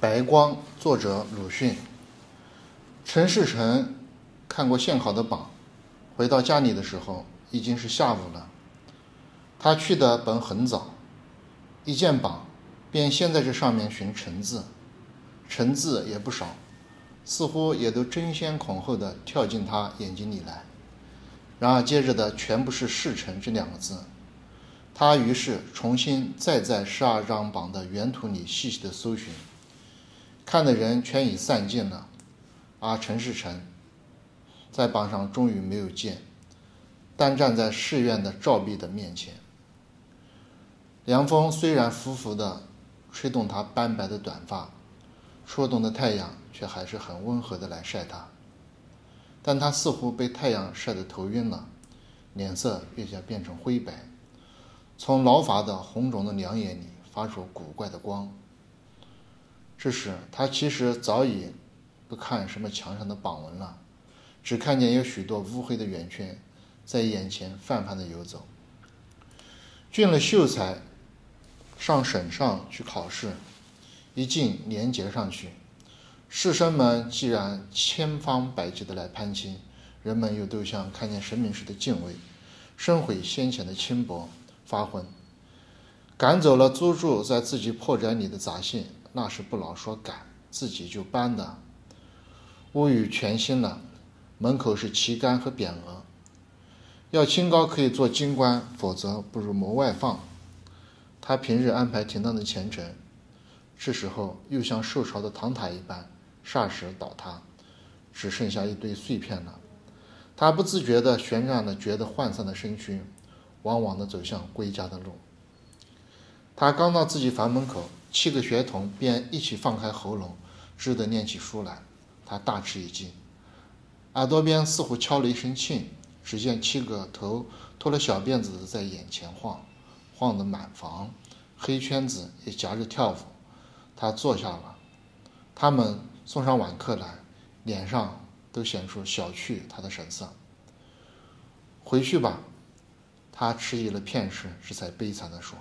白光，作者鲁迅。陈世成看过现考的榜，回到家里的时候已经是下午了。他去的本很早，一见榜，便先在这上面寻陈字，陈字也不少，似乎也都争先恐后的跳进他眼睛里来。然而接着的全部是世成这两个字。他于是重新再在十二张榜的原图里细细的搜寻。看的人全已散尽了，而陈世成在榜上终于没有见，单站在寺院的照壁的面前。凉风虽然拂拂的吹动他斑白的短发，初冬的太阳却还是很温和的来晒他，但他似乎被太阳晒得头晕了，脸色越加变成灰白，从老发的红肿的两眼里发出古怪的光。这时，他其实早已不看什么墙上的榜文了，只看见有许多乌黑的圆圈在眼前泛泛的游走。进了秀才上省上去考试，一进连结上去，士绅们既然千方百计的来攀亲，人们又都像看见神明似的敬畏，深悔先前的轻薄，发昏，赶走了租住在自己破宅里的杂信。那是不老说赶，自己就搬的。屋宇全新了，门口是旗杆和匾额。要清高可以做京官，否则不如谋外放。他平日安排停当的前程，这时候又像受潮的唐塔一般，霎时倒塌，只剩下一堆碎片了。他不自觉地旋转了觉得涣散的身躯，往往地走向归家的路。他刚到自己房门口。七个学童便一起放开喉咙，只得念起书来。他大吃一惊，耳朵边似乎敲了一声磬。只见七个头拖了小辫子在眼前晃，晃得满房黑圈子也夹着跳舞。他坐下了，他们送上晚课来，脸上都显出小觑他的神色。回去吧，他迟疑了片时，这才悲惨地说。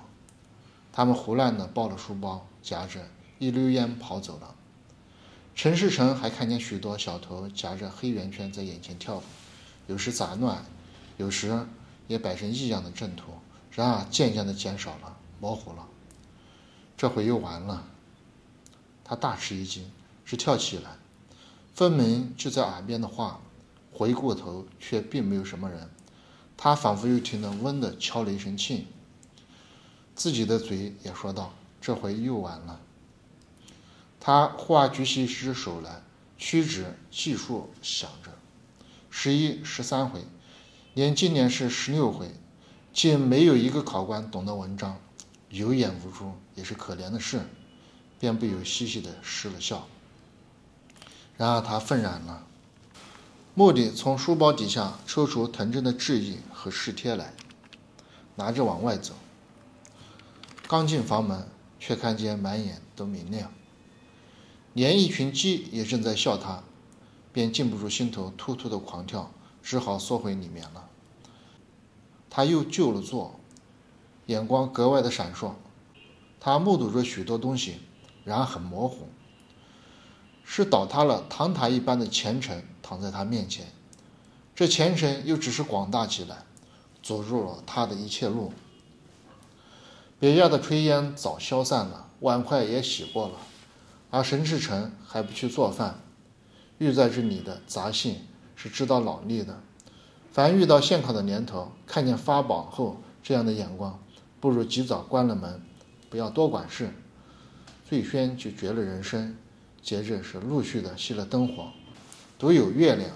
他们胡乱地抱了书包，夹着一溜烟跑走了。陈世成还看见许多小头夹着黑圆圈在眼前跳舞，有时杂乱，有时也摆成异样的阵图。然而渐渐地减少了，模糊了。这回又完了。他大吃一惊，直跳起来。分明就在耳边的话，回过头却并没有什么人。他仿佛又听得“嗡”的敲了一声磬。自己的嘴也说道：“这回又完了。”他忽而举起一只手来，屈指计数，想着：十一、十三回，连今年是十六回，竟没有一个考官懂得文章，有眼无珠也是可怜的事，便不由嘻嘻的失了笑。然而他愤然了，目的从书包底下抽出藤真的志意和试帖来，拿着往外走。刚进房门，却看见满眼都明亮，连一群鸡也正在笑他，便禁不住心头突突的狂跳，只好缩回里面了。他又就了座，眼光格外的闪烁。他目睹着许多东西，然而很模糊，是倒塌了唐塔一般的前程躺在他面前，这前程又只是广大起来，阻住了他的一切路。别家的炊烟早消散了，碗筷也洗过了，而沈世成还不去做饭。玉在这里的杂兴是知道老力的，凡遇到现考的年头，看见发榜后这样的眼光，不如及早关了门，不要多管事。醉轩就绝了人声，接着是陆续的熄了灯火，独有月亮，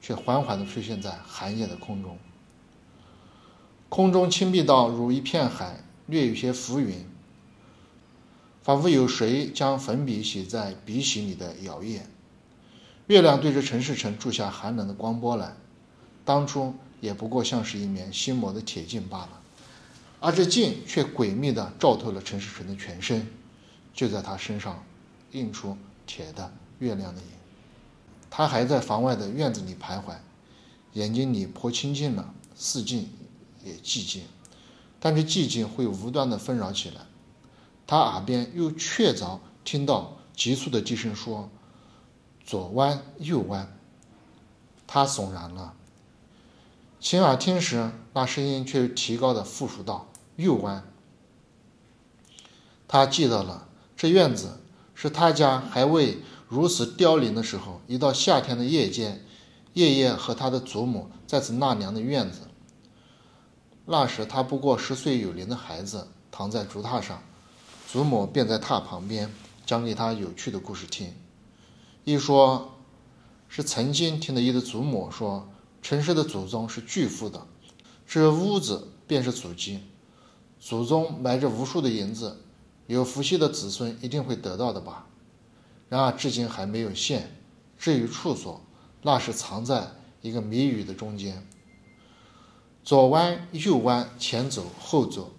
却缓缓地出现在寒夜的空中。空中青碧到如一片海，略有些浮云，仿佛有谁将粉笔写在笔洗里的摇曳。月亮对着陈世成注下寒冷的光波来，当初也不过像是一面新磨的铁镜罢了，而这镜却诡秘地照透了陈世成的全身，就在他身上映出铁的月亮的影。他还在房外的院子里徘徊，眼睛里颇清净了，四境。也寂静，但是寂静会无端的纷扰起来。他耳边又确凿听到急促的低声说：“左弯右弯。”他悚然了。亲耳听时，那声音却又提高的复述道：“右弯。”他记得了，这院子是他家还未如此凋零的时候，一到夏天的夜间，夜夜和他的祖母在此纳凉的院子。那时他不过十岁有龄的孩子，躺在竹榻上，祖母便在榻旁边讲给他有趣的故事听。一说，是曾经听得一的祖母说，陈氏的祖宗是巨富的，这屋子便是祖籍，祖宗埋着无数的银子。有福气的子孙一定会得到的吧？然而至今还没有现。至于处所，那是藏在一个谜语的中间。左弯右弯，前走后走，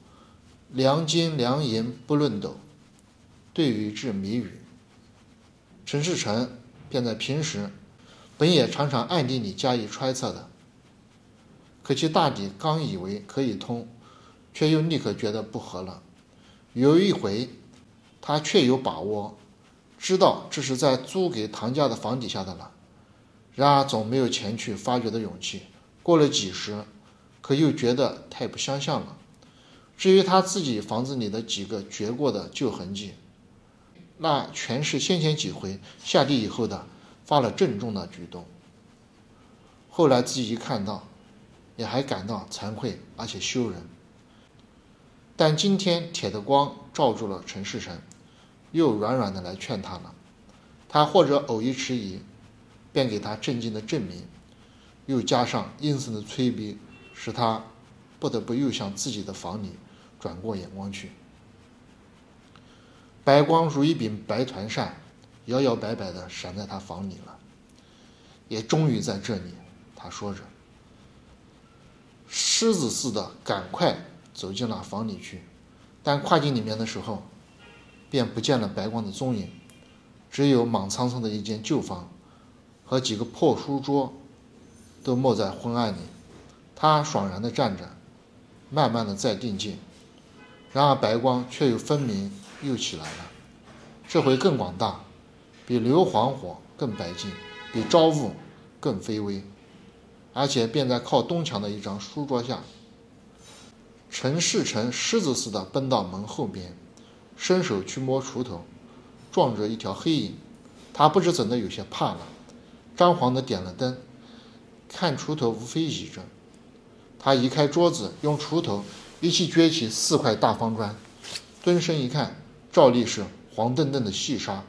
良金良银不论斗。对于这谜语，陈世成便在平时本也常常暗地里加以揣测的。可其大抵刚以为可以通，却又立刻觉得不合了。有一回，他确有把握，知道这是在租给唐家的房底下的了，然而总没有前去发掘的勇气。过了几时，可又觉得太不相像了。至于他自己房子里的几个掘过的旧痕迹，那全是先前几回下地以后的发了郑重的举动。后来自己一看到，也还感到惭愧而且羞人。但今天铁的光照住了陈世成，又软软的来劝他了。他或者偶一迟疑，便给他镇静的证明，又加上阴森的催逼，使他不得不又向自己的房里转过眼光去。白光如一柄白团扇，摇摇摆摆的闪在他房里了。也终于在这里，他说着，狮子似的赶快。走进了房里去，但跨进里面的时候，便不见了白光的踪影，只有莽苍苍的一间旧房和几个破书桌，都没在昏暗里。他爽然地站着，慢慢地在定静，然而白光却又分明又起来了，这回更广大，比硫磺火更白净，比朝雾更飞微，而且便在靠东墙的一张书桌下。陈世成狮子似的奔到门后边，伸手去摸锄头，撞着一条黑影。他不知怎的有些怕了，张皇的点了灯，看锄头无非倚着。他移开桌子，用锄头一气撅起四块大方砖，蹲身一看，照例是黄澄澄的细沙。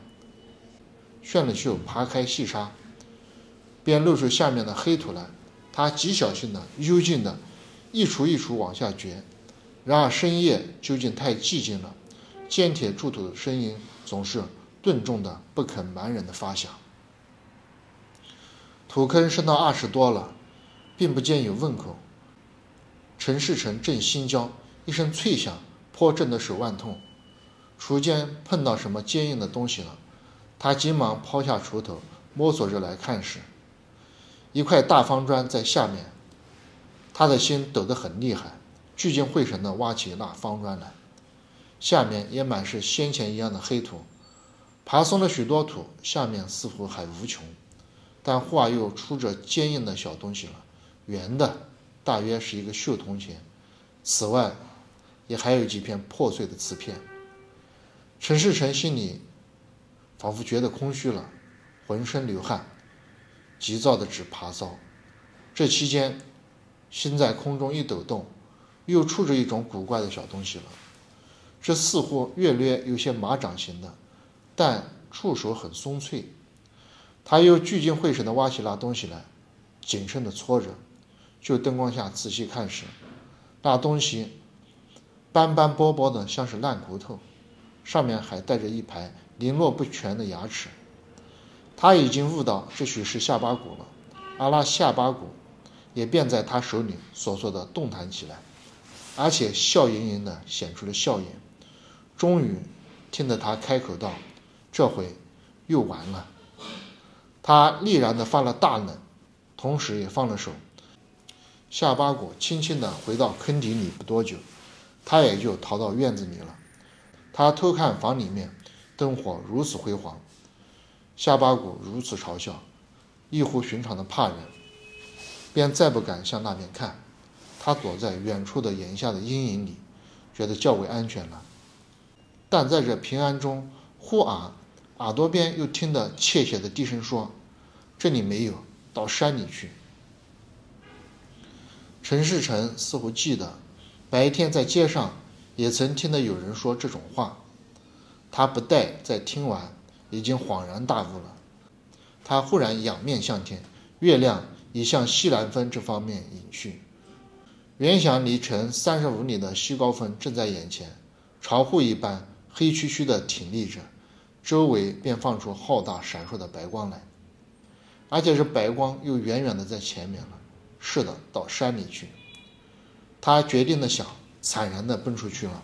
炫了袖，扒开细沙，便露出下面的黑土来。他极小心的、幽静的，一锄一锄往下掘。然而深夜究竟太寂静了，尖铁铸土的声音总是顿重的，不肯蛮人的发响。土坑深到二十多了，并不见有问口。陈世成正心焦，一声脆响，颇震得手腕痛。锄尖碰到什么坚硬的东西了，他急忙抛下锄头，摸索着来看时，一块大方砖在下面，他的心抖得很厉害。聚精会神地挖起那方砖来，下面也满是先前一样的黑土，爬松了许多土，下面似乎还无穷，但忽而又出着坚硬的小东西了，圆的，大约是一个锈铜钱。此外，也还有几片破碎的瓷片。陈世成心里仿佛觉得空虚了，浑身流汗，急躁的直爬骚。这期间，心在空中一抖动。又触着一种古怪的小东西了，这似乎略略有些马掌形的，但触手很松脆。他又聚精会神地挖起那东西来，谨慎地搓着。就灯光下仔细看时，那东西斑斑驳驳的，像是烂骨头，上面还带着一排零落不全的牙齿。他已经悟到这许是下巴骨了，而那下巴骨也便在他手里索索地动弹起来。而且笑盈盈的显出了笑颜，终于听得他开口道：“这回又完了。”他毅然的发了大冷，同时也放了手。下巴骨轻轻的回到坑底里，不多久，他也就逃到院子里了。他偷看房里面灯火如此辉煌，下巴骨如此嘲笑，异乎寻常的怕人，便再不敢向那边看。他躲在远处的檐下的阴影里，觉得较为安全了。但在这平安中，忽耳耳朵边又听得怯怯的低声说：“这里没有，到山里去。”陈世成似乎记得，白天在街上也曾听得有人说这种话。他不待再听完，已经恍然大悟了。他忽然仰面向天，月亮已向西南风这方面隐去。原想离城三十五里的西高峰正在眼前，巢户一般黑黢黢的挺立着，周围便放出浩大闪烁的白光来，而且这白光又远远的在前面了。是的，到山里去。他决定的想，惨然的奔出去了。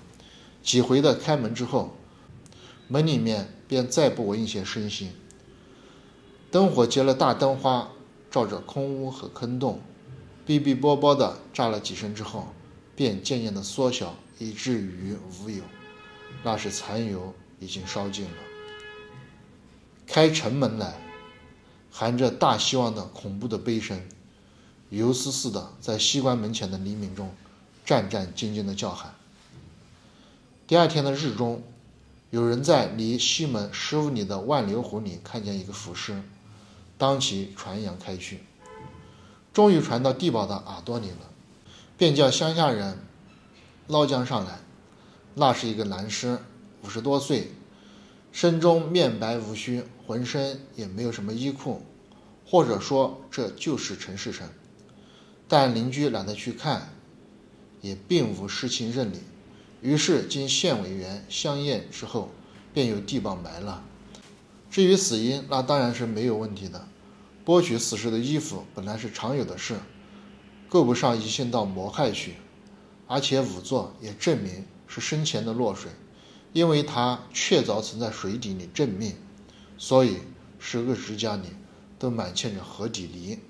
几回的开门之后，门里面便再不闻一些声息。灯火结了大灯花，照着空屋和坑洞，哔哔啵啵的炸了几声之后，便渐渐的缩小，以至于无有。那是残油已经烧尽了。开城门来，含着大希望的恐怖的悲声。游丝似的在西关门前的黎明中，战战兢兢地叫喊。第二天的日中，有人在离西门十五里的万流湖里看见一个浮尸，当即传扬开去，终于传到地保的耳朵里了，便叫乡下人捞将上来。那是一个男尸，五十多岁，身中面白无须，浑身也没有什么衣裤，或者说这就是陈世成。但邻居懒得去看，也并无实情认领，于是经县委员相验之后，便由地磅埋了。至于死因，那当然是没有问题的。剥取死尸的衣服本来是常有的事，够不上疑心到谋害去。而且仵作也证明是生前的落水，因为他确凿曾在水底里正命，所以十个指甲里都满嵌着河底泥。